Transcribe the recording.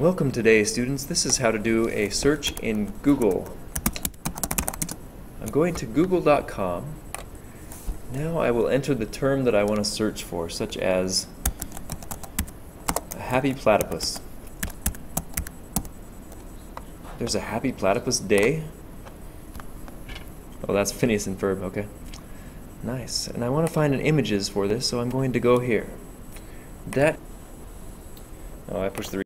Welcome today, students. This is how to do a search in Google. I'm going to google.com. Now I will enter the term that I want to search for, such as a happy platypus. There's a happy platypus day? Oh, that's Phineas and Ferb, okay. Nice. And I want to find an images for this, so I'm going to go here. That. Oh, I pushed the